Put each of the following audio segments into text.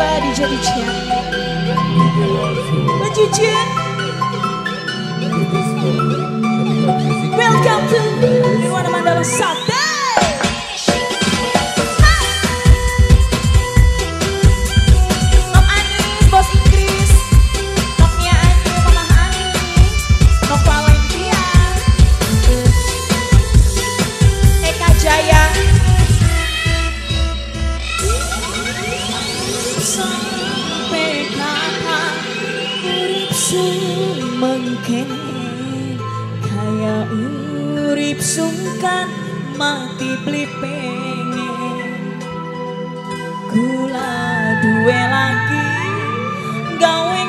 nobody jadi cian Baju Welcome to Nirwana Mandala Sakti kaya urip sungkan mati pengen. Gula duwe lagi gawe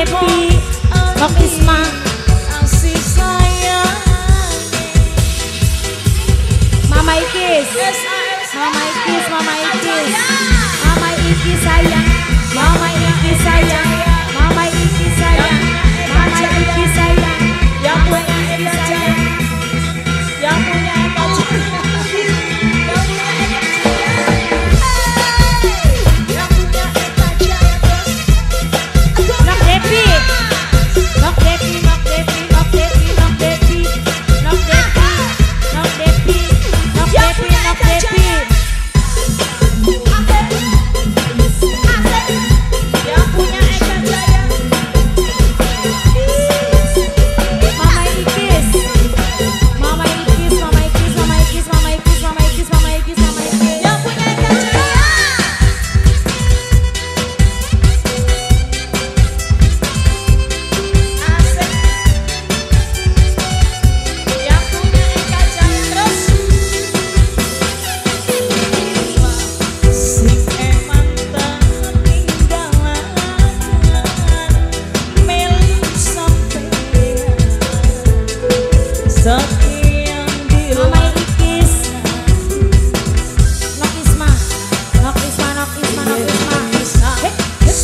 happy Kok Mama Ikis Mama Mama Ikis Mama sayang Mama Ikis sayang Pepin of Pepin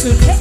soon.